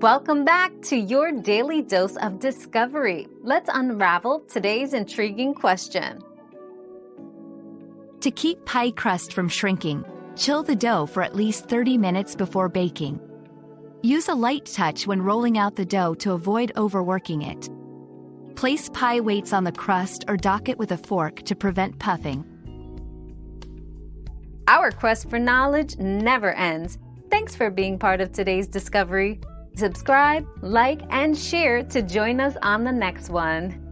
Welcome back to your daily dose of discovery. Let's unravel today's intriguing question. To keep pie crust from shrinking, chill the dough for at least 30 minutes before baking. Use a light touch when rolling out the dough to avoid overworking it. Place pie weights on the crust or dock it with a fork to prevent puffing. Our quest for knowledge never ends. Thanks for being part of today's discovery. Subscribe, like, and share to join us on the next one.